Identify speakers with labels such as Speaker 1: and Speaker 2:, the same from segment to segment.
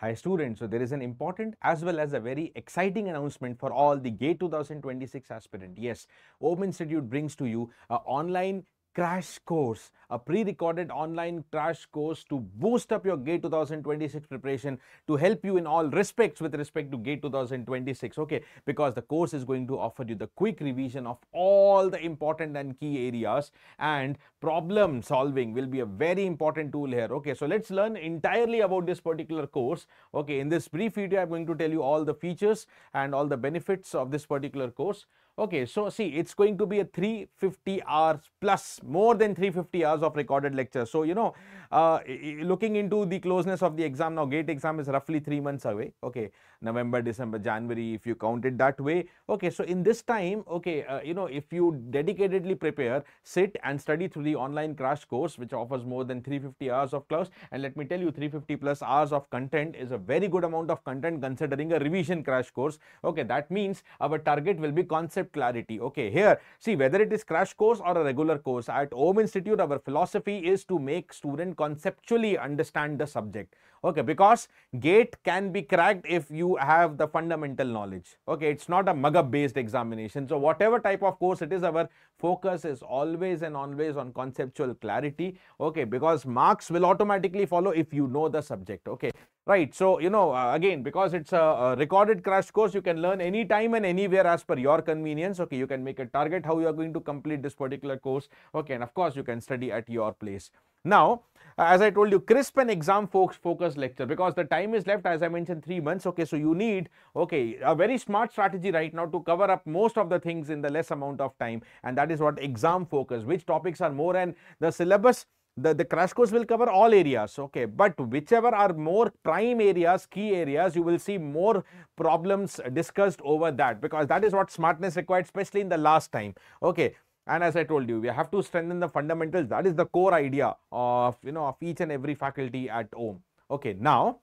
Speaker 1: Hi students, so there is an important as well as a very exciting announcement for all the GATE 2026 aspirant. Yes, OHM Institute brings to you an online crash course, a pre-recorded online crash course to boost up your GATE 2026 preparation to help you in all respects with respect to GATE 2026. Okay, because the course is going to offer you the quick revision of all the important and key areas and problem solving will be a very important tool here. Okay, so let's learn entirely about this particular course. Okay, in this brief video, I'm going to tell you all the features and all the benefits of this particular course. Okay, so see, it's going to be a 350 hours plus, more than 350 hours of recorded lecture. So, you know, uh, looking into the closeness of the exam, now GATE exam is roughly three months away. Okay, November, December, January, if you count it that way. Okay, so in this time, okay, uh, you know, if you dedicatedly prepare, sit and study through the online crash course, which offers more than 350 hours of class. And let me tell you, 350 plus hours of content is a very good amount of content considering a revision crash course. Okay, that means our target will be concept clarity. Okay, here, see whether it is crash course or a regular course, at OHM Institute, our philosophy is to make student conceptually understand the subject. Okay because gate can be cracked if you have the fundamental knowledge. Okay it's not a mug up based examination. So whatever type of course it is our focus is always and always on conceptual clarity. Okay because marks will automatically follow if you know the subject. Okay right so you know uh, again because it's a, a, recorded crash course you can learn anytime and anywhere as per your convenience okay you can make a target how you are going to complete this particular course okay and of course you can study at your place now as I told you, crisp and exam focus lecture because the time is left as I mentioned three months. Okay, so you need okay a very smart strategy right now to cover up most of the things in the less amount of time, and that is what exam focus. Which topics are more and the syllabus the, the crash course will cover all areas okay but whichever are more prime areas key areas you will see more problems discussed over that because that is what smartness required especially in the last time okay and as I told you, we have to strengthen the fundamentals. That is the core idea of, you know, of each and every faculty at OHM. Okay, now,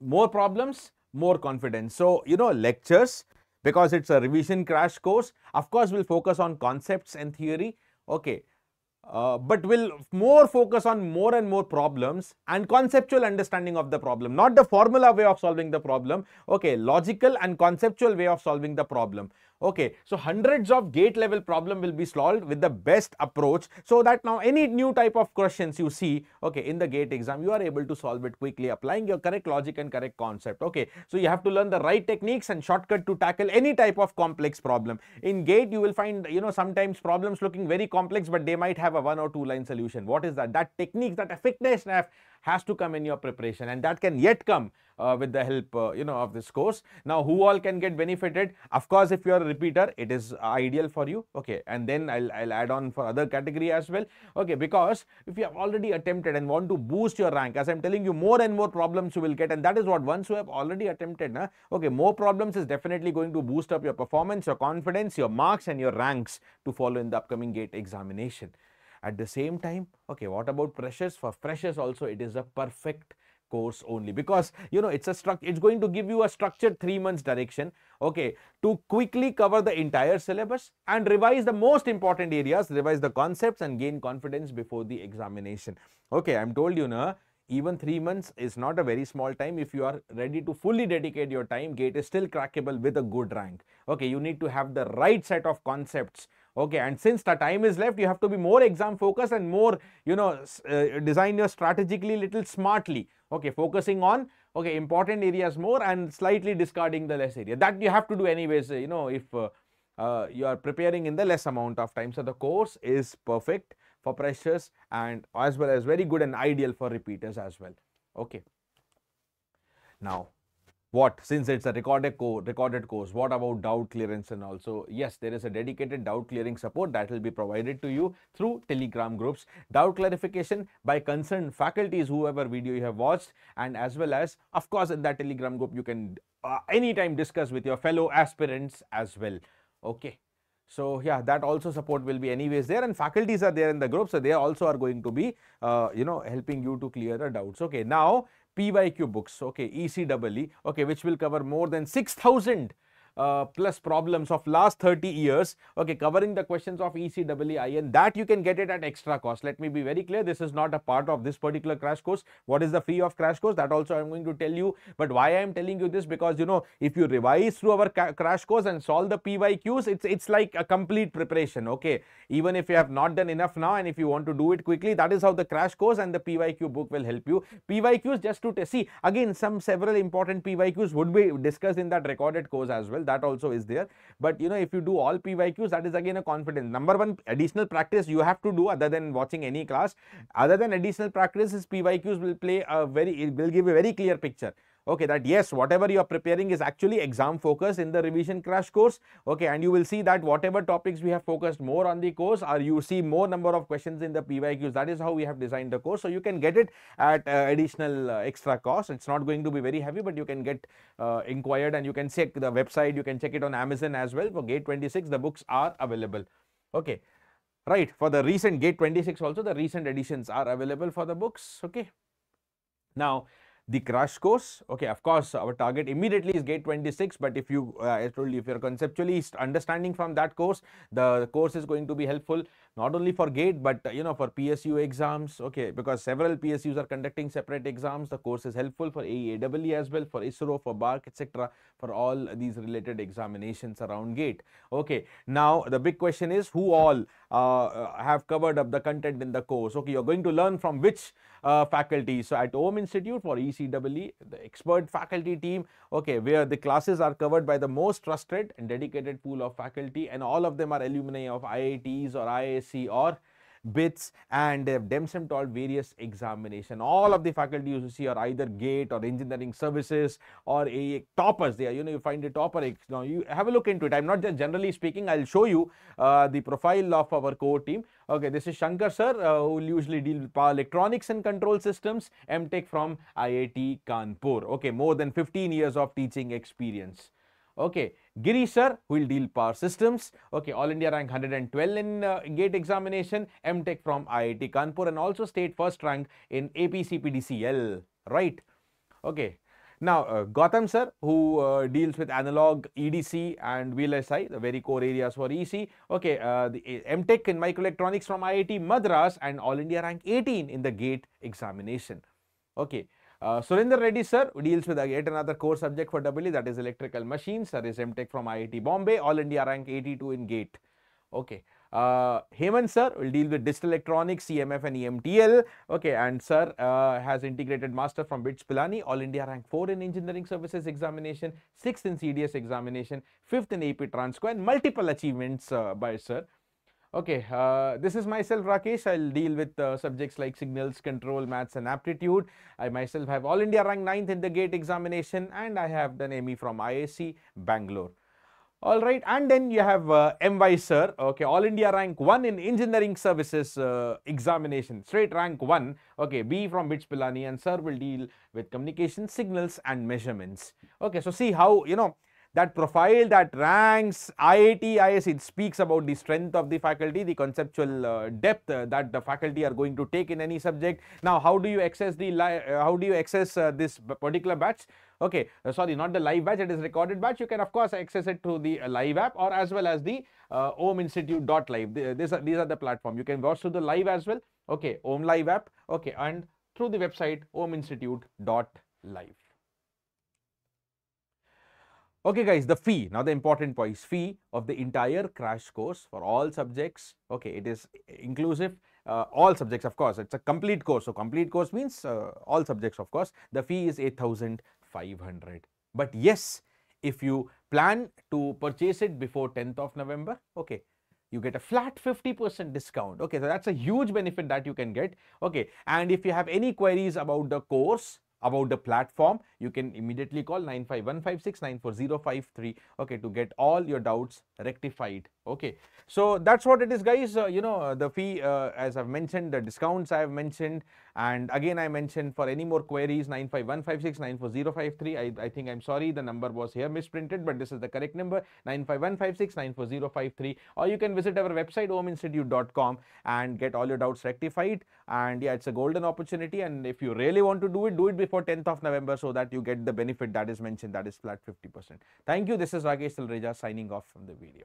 Speaker 1: more problems, more confidence. So, you know, lectures, because it's a revision crash course, of course, we'll focus on concepts and theory. Okay, uh, but will more focus on more and more problems and conceptual understanding of the problem, not the formula way of solving the problem. Okay, logical and conceptual way of solving the problem. Okay, so hundreds of gate level problem will be solved with the best approach so that now any new type of questions you see, okay, in the gate exam, you are able to solve it quickly applying your correct logic and correct concept. Okay, so you have to learn the right techniques and shortcut to tackle any type of complex problem. In gate, you will find, you know, sometimes problems looking very complex, but they might have a one or two line solution. What is that? That technique, that effectiveness has to come in your preparation and that can yet come uh, with the help uh, you know of this course. Now who all can get benefited? Of course if you are a repeater it is ideal for you. Okay and then i'll, I'll add on for other category as well. Okay because if you have already attempted and want to boost your rank as i'm telling you more and more problems you will get and that is what once you have already attempted na, okay more problems is definitely going to boost up your performance your confidence your marks and your ranks to follow in the upcoming gate examination. At the same time, okay, what about freshers? For freshers also, it is a perfect course only. Because you know it's a struct it's going to give you a structured three months direction okay to quickly cover the entire syllabus and revise the most important areas revise the concepts and gain confidence before the examination. Okay i'm told you now even three months is not a very small time. If you are ready to fully dedicate your time gate is still crackable with a good rank. Okay you need to have the right set of concepts okay and since the time is left you have to be more exam focused and more you know uh, design your strategically little smartly. Okay focusing on okay important areas more and slightly discarding the less area. That you have to do anyways you know if uh, uh, you are preparing in the less amount of time. So the course is perfect for freshers and as well as very good and ideal for repeaters as well. Okay. Now what since it's a recorded course recorded course what about doubt clearance and also yes there is a dedicated doubt clearing support that will be provided to you through telegram groups doubt clarification by concerned faculties whoever video you have watched and as well as of course in that telegram group you can uh, anytime discuss with your fellow aspirants as well okay so yeah, that also support will be anyways there and faculties are there in the group. So they also are going to be, uh, you know, helping you to clear the doubts. Okay, now PYQ books, okay, ECEE, okay, which will cover more than 6,000 uh, plus problems of last 30 years, okay, covering the questions of ECEE and that you can get it at extra cost. Let me be very clear, this is not a part of this particular crash course. What is the fee of crash course? That also I'm going to tell you. But why I am telling you this? Because, you know, if you revise through our crash course and solve the PYQs, it's, it's like a complete preparation, okay? Even if you have not done enough now and if you want to do it quickly, that is how the crash course and the PYQ book will help you. PYQs just to see, again, some several important PYQs would be discussed in that recorded course as well that also is there. But you know if you do all pyqs that is again a confidence. Number one additional practice you have to do other than watching any class. Other than additional practice is pyqs will play a very it will give a very clear picture okay that yes whatever you are preparing is actually exam focused in the revision crash course. Okay and you will see that whatever topics we have focused more on the course or you see more number of questions in the pyqs that is how we have designed the course. So you can get it at uh, additional uh, extra cost. It's not going to be very heavy but you can get uh, inquired and you can check the website. You can check it on amazon as well for gate 26 the books are available. Okay right. For the recent gate 26 also the recent editions are available for the books. Okay. Now the crash course okay of course our target immediately is gate 26 but if you uh, i told you if you're conceptually understanding from that course the course is going to be helpful not only for gate but you know for psu exams okay because several psus are conducting separate exams. The course is helpful for aeae as well for isro for barc etc for all these related examinations around gate okay. Now the big question is who all uh, uh have covered up the content in the course? Okay you're going to learn from which uh, faculty. So at OHM Institute for ECEE, the expert faculty team, okay, where the classes are covered by the most trusted and dedicated pool of faculty and all of them are alumni of IITs or IISc or BITS and they've themselves taught various examination. All of the faculty you see are either GATE or engineering services or a toppers there. You know, you find a topper. Now, you have a look into it. I'm not just generally speaking. I'll show you uh, the profile of our core team. Okay, this is Shankar sir, uh, who will usually deal with power electronics and control systems, MTech from IIT Kanpur. Okay, more than 15 years of teaching experience. Okay, Giri sir will deal power systems. Okay, All India rank 112 in uh, GATE examination, MTech from IIT Kanpur and also state first rank in APCPDCL. Right. Okay. Now, uh, Gautam sir, who uh, deals with analog EDC and VLSI, the very core areas for EC. Okay, uh, the uh, MTech in microelectronics from IIT Madras and All India rank 18 in the GATE examination. Okay, uh, Surinder Reddy sir deals with yet another core subject for WE that is electrical machines. Sir is MTech from IIT Bombay, All India rank 82 in GATE. Okay. Uh, Hemant sir will deal with digital electronics, CMF and EMTL. Okay, and sir uh, has integrated master from BITS Pilani, All India rank 4 in engineering services examination, 6th in CDS examination, 5th in AP Transco and multiple achievements uh, by sir. Okay, uh, this is myself Rakesh. I'll deal with uh, subjects like signals, control, maths and aptitude. I myself have All India rank 9th in the GATE examination and I have done ME from IISc, Bangalore. All right, and then you have uh, MY Sir, okay, All India rank 1 in Engineering Services uh, examination, straight rank 1, okay, B from BITS Pilani and Sir will deal with communication signals and measurements. Okay, so see how, you know, that profile that ranks IIT, IS, it speaks about the strength of the faculty, the conceptual uh, depth uh, that the faculty are going to take in any subject. Now, how do you access the, uh, how do you access uh, this particular batch? Okay, uh, sorry, not the live batch, it is recorded batch. You can of course access it through the uh, live app or as well as the uh, ohminstitute.live. These are, these are the platform. You can watch through the live as well. Okay, OHM live app. Okay, and through the website ohminstitute.live. Okay guys, the fee, now the important point is fee of the entire crash course for all subjects. Okay, it is inclusive, uh, all subjects of course, it's a complete course. So complete course means uh, all subjects of course. The fee is 8500. But yes, if you plan to purchase it before 10th of November, okay, you get a flat 50% discount. Okay, so that's a huge benefit that you can get. Okay, and if you have any queries about the course, about the platform, you can immediately call 95156 94053 okay, to get all your doubts rectified. Okay, so that's what it is, guys. Uh, you know, uh, the fee, uh, as I've mentioned, the discounts I've mentioned, and again, I mentioned for any more queries, 95156 94053. I, I think I'm sorry, the number was here misprinted, but this is the correct number 95156 94053. Or you can visit our website, ohminstitute.com, and get all your doubts rectified. And yeah, it's a golden opportunity. And if you really want to do it, do it before 10th of November so that you get the benefit that is mentioned, that is flat 50%. Thank you. This is Rakesh Talreja signing off from the video.